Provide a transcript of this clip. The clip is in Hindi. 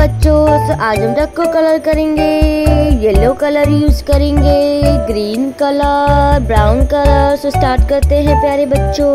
बच्चों तो आज हम डक को कलर करेंगे येलो कलर यूज़ करेंगे green colour brown colour so start करते हैं, प्यारे बच्चों।